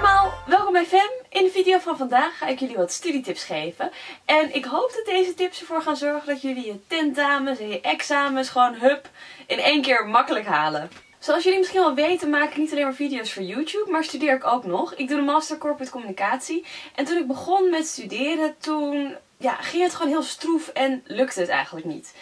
allemaal, welkom bij Fem. In de video van vandaag ga ik jullie wat studietips geven. En ik hoop dat deze tips ervoor gaan zorgen dat jullie je tentamens en je examens gewoon hup in één keer makkelijk halen. Zoals jullie misschien wel weten maak ik niet alleen maar video's voor YouTube, maar studeer ik ook nog. Ik doe de Master Corporate Communicatie. En toen ik begon met studeren, toen ja, ging het gewoon heel stroef en lukte het eigenlijk niet.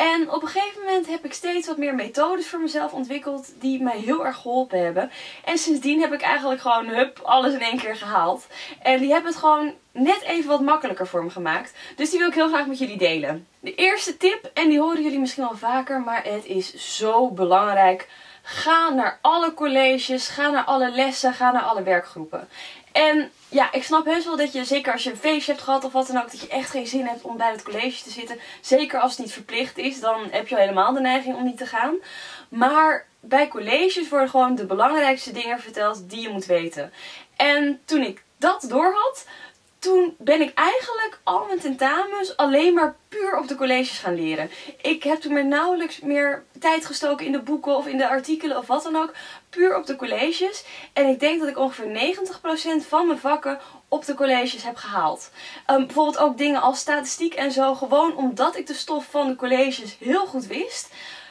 En op een gegeven moment heb ik steeds wat meer methodes voor mezelf ontwikkeld die mij heel erg geholpen hebben. En sindsdien heb ik eigenlijk gewoon hup, alles in één keer gehaald. En die hebben het gewoon net even wat makkelijker voor me gemaakt. Dus die wil ik heel graag met jullie delen. De eerste tip, en die horen jullie misschien al vaker, maar het is zo belangrijk. Ga naar alle colleges, ga naar alle lessen, ga naar alle werkgroepen. En ja, ik snap heus wel dat je, zeker als je een feestje hebt gehad of wat dan ook, dat je echt geen zin hebt om bij het college te zitten. Zeker als het niet verplicht is, dan heb je al helemaal de neiging om niet te gaan. Maar bij colleges worden gewoon de belangrijkste dingen verteld die je moet weten. En toen ik dat doorhad, toen ben ik eigenlijk al mijn tentamens alleen maar puur op de colleges gaan leren. Ik heb toen maar nauwelijks meer tijd gestoken in de boeken of in de artikelen of wat dan ook. Puur op de colleges. En ik denk dat ik ongeveer 90% van mijn vakken op de colleges heb gehaald. Um, bijvoorbeeld ook dingen als statistiek en zo. Gewoon omdat ik de stof van de colleges heel goed wist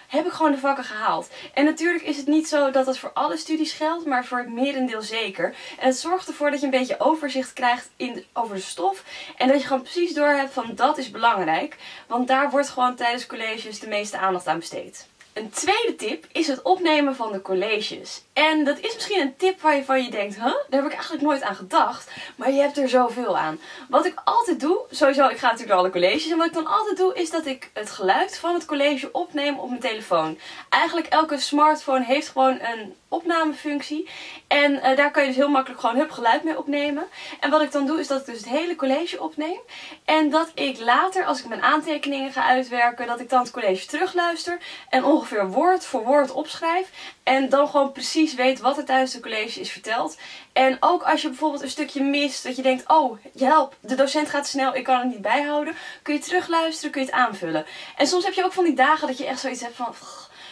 heb ik gewoon de vakken gehaald. En natuurlijk is het niet zo dat dat voor alle studies geldt, maar voor het merendeel zeker. En het zorgt ervoor dat je een beetje overzicht krijgt in, over de stof. En dat je gewoon precies door hebt van dat is belangrijk. Want daar wordt gewoon tijdens colleges de meeste aandacht aan besteed. Een tweede tip is het opnemen van de colleges. En dat is misschien een tip waarvan je denkt, huh, daar heb ik eigenlijk nooit aan gedacht. Maar je hebt er zoveel aan. Wat ik altijd doe, sowieso, ik ga natuurlijk naar alle colleges. En wat ik dan altijd doe, is dat ik het geluid van het college opneem op mijn telefoon. Eigenlijk elke smartphone heeft gewoon een opnamefunctie. En uh, daar kan je dus heel makkelijk gewoon hup geluid mee opnemen. En wat ik dan doe is dat ik dus het hele college opneem. En dat ik later, als ik mijn aantekeningen ga uitwerken, dat ik dan het college terugluister. En ongeveer woord voor woord opschrijf. En dan gewoon precies weet wat er tijdens de college is verteld. En ook als je bijvoorbeeld een stukje mist, dat je denkt, oh help, de docent gaat snel, ik kan het niet bijhouden. Kun je terugluisteren, kun je het aanvullen. En soms heb je ook van die dagen dat je echt zoiets hebt van...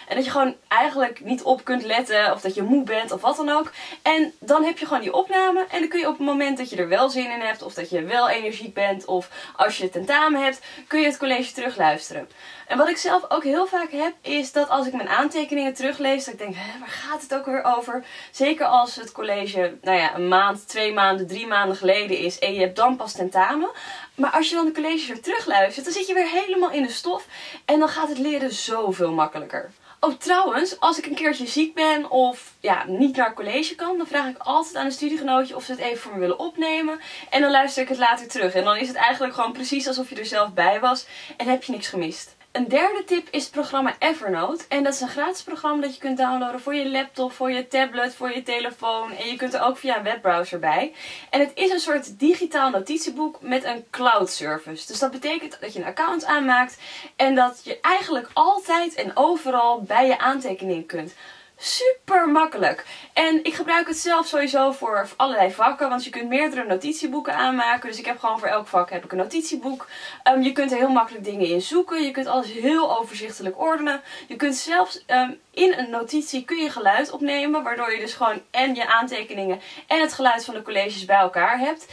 En dat je gewoon eigenlijk niet op kunt letten of dat je moe bent of wat dan ook. En dan heb je gewoon die opname en dan kun je op het moment dat je er wel zin in hebt of dat je wel energiek bent of als je tentamen hebt, kun je het college terugluisteren. En wat ik zelf ook heel vaak heb is dat als ik mijn aantekeningen teruglees, dat ik denk, waar gaat het ook weer over? Zeker als het college, nou ja, een maand, twee maanden, drie maanden geleden is en je hebt dan pas tentamen. Maar als je dan de colleges weer terugluistert, dan zit je weer helemaal in de stof en dan gaat het leren zoveel makkelijker. Oh, trouwens, als ik een keertje ziek ben of ja, niet naar college kan, dan vraag ik altijd aan een studiegenootje of ze het even voor me willen opnemen. En dan luister ik het later terug. En dan is het eigenlijk gewoon precies alsof je er zelf bij was en heb je niks gemist. Een derde tip is het programma Evernote. En dat is een gratis programma dat je kunt downloaden voor je laptop, voor je tablet, voor je telefoon. En je kunt er ook via een webbrowser bij. En het is een soort digitaal notitieboek met een cloud service. Dus dat betekent dat je een account aanmaakt en dat je eigenlijk altijd en overal bij je aantekeningen kunt super makkelijk. En ik gebruik het zelf sowieso voor allerlei vakken. Want je kunt meerdere notitieboeken aanmaken. Dus ik heb gewoon voor elk vak heb ik een notitieboek. Um, je kunt er heel makkelijk dingen in zoeken. Je kunt alles heel overzichtelijk ordenen. Je kunt zelfs um, in een notitie kun je geluid opnemen. Waardoor je dus gewoon en je aantekeningen en het geluid van de colleges bij elkaar hebt.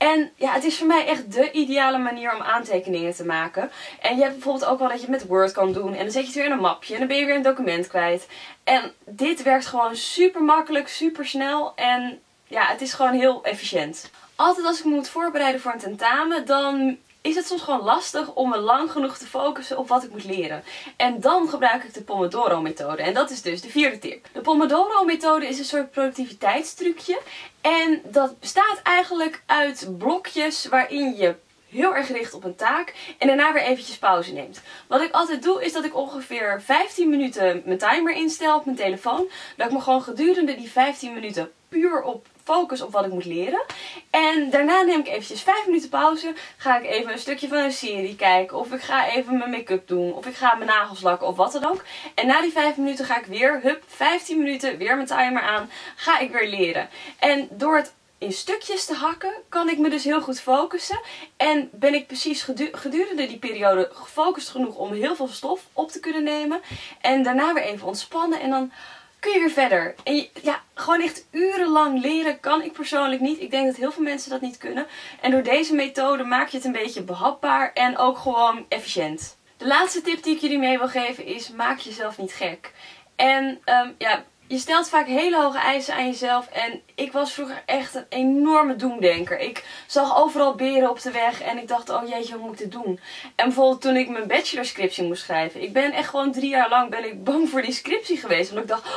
En ja, het is voor mij echt de ideale manier om aantekeningen te maken. En je hebt bijvoorbeeld ook wel dat je het met Word kan doen. En dan zet je het weer in een mapje en dan ben je weer een document kwijt. En dit werkt gewoon super makkelijk, super snel. En ja, het is gewoon heel efficiënt. Altijd als ik me moet voorbereiden voor een tentamen, dan is het soms gewoon lastig om me lang genoeg te focussen op wat ik moet leren. En dan gebruik ik de Pomodoro methode. En dat is dus de vierde tip. De Pomodoro methode is een soort productiviteitstrucje. En dat bestaat eigenlijk uit blokjes waarin je heel erg richt op een taak en daarna weer eventjes pauze neemt. Wat ik altijd doe is dat ik ongeveer 15 minuten mijn timer instel op mijn telefoon. Dat ik me gewoon gedurende die 15 minuten puur op focus op wat ik moet leren. En daarna neem ik eventjes 5 minuten pauze. Ga ik even een stukje van een serie kijken. Of ik ga even mijn make-up doen. Of ik ga mijn nagels lakken of wat dan ook. En na die 5 minuten ga ik weer, hup, 15 minuten, weer mijn timer aan. Ga ik weer leren. En door het in stukjes te hakken, kan ik me dus heel goed focussen. En ben ik precies gedurende die periode gefocust genoeg om heel veel stof op te kunnen nemen. En daarna weer even ontspannen en dan kun je weer verder. En ja, gewoon echt urenlang leren kan ik persoonlijk niet. Ik denk dat heel veel mensen dat niet kunnen. En door deze methode maak je het een beetje behapbaar en ook gewoon efficiënt. De laatste tip die ik jullie mee wil geven is: maak jezelf niet gek. En um, ja, je stelt vaak hele hoge eisen aan jezelf. En ik was vroeger echt een enorme doemdenker. Ik zag overal beren op de weg en ik dacht, oh jeetje, hoe moet ik dit doen? En bijvoorbeeld toen ik mijn bachelorscriptie moest schrijven. Ik ben echt gewoon drie jaar lang ben ik bang voor die scriptie geweest. Want ik dacht,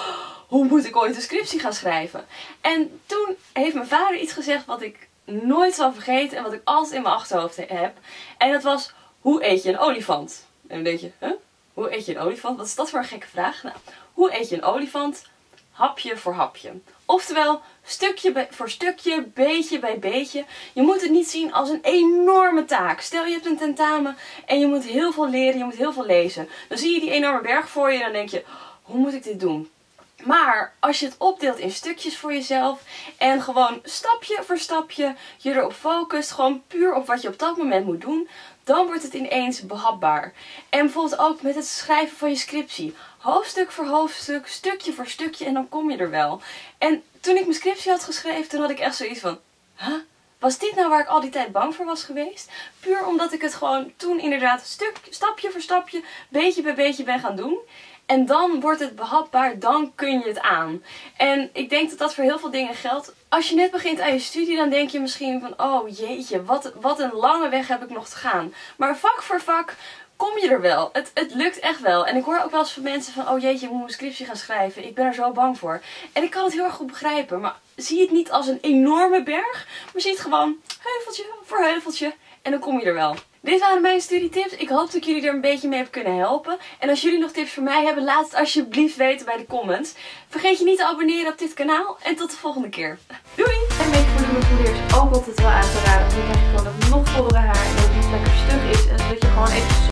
hoe moet ik ooit een scriptie gaan schrijven? En toen heeft mijn vader iets gezegd wat ik nooit zal vergeten. En wat ik altijd in mijn achterhoofd heb. En dat was, hoe eet je een olifant? En dan denk je, huh? Hoe eet je een olifant? Wat is dat voor een gekke vraag? Nou, hoe eet je een olifant? Hapje voor hapje. Oftewel, stukje voor stukje, beetje bij beetje. Je moet het niet zien als een enorme taak. Stel je hebt een tentamen en je moet heel veel leren, je moet heel veel lezen. Dan zie je die enorme berg voor je en dan denk je, hoe moet ik dit doen? Maar als je het opdeelt in stukjes voor jezelf en gewoon stapje voor stapje je erop focust, gewoon puur op wat je op dat moment moet doen, dan wordt het ineens behapbaar. En bijvoorbeeld ook met het schrijven van je scriptie. Hoofdstuk voor hoofdstuk, stukje voor stukje en dan kom je er wel. En toen ik mijn scriptie had geschreven, toen had ik echt zoiets van, huh? Was dit nou waar ik al die tijd bang voor was geweest? Puur omdat ik het gewoon toen inderdaad stuk, stapje voor stapje, beetje bij beetje ben gaan doen. En dan wordt het behapbaar, dan kun je het aan. En ik denk dat dat voor heel veel dingen geldt. Als je net begint aan je studie, dan denk je misschien van, oh jeetje, wat, wat een lange weg heb ik nog te gaan. Maar vak voor vak kom je er wel. Het, het lukt echt wel. En ik hoor ook wel eens van mensen van, oh jeetje, ik moet mijn scriptie gaan schrijven. Ik ben er zo bang voor. En ik kan het heel erg goed begrijpen. Maar zie het niet als een enorme berg, maar zie het gewoon heuveltje voor heuveltje. En dan kom je er wel. Dit waren mijn studietips. Ik hoop dat ik jullie er een beetje mee heb kunnen helpen. En als jullie nog tips voor mij hebben, laat het alsjeblieft weten bij de comments. Vergeet je niet te abonneren op dit kanaal. En tot de volgende keer. Doei! En make volume poeder is ook altijd wel aan te raden. Want dan krijg je gewoon dat nog vollere haar en dat het niet lekker stug is. En zodat je gewoon even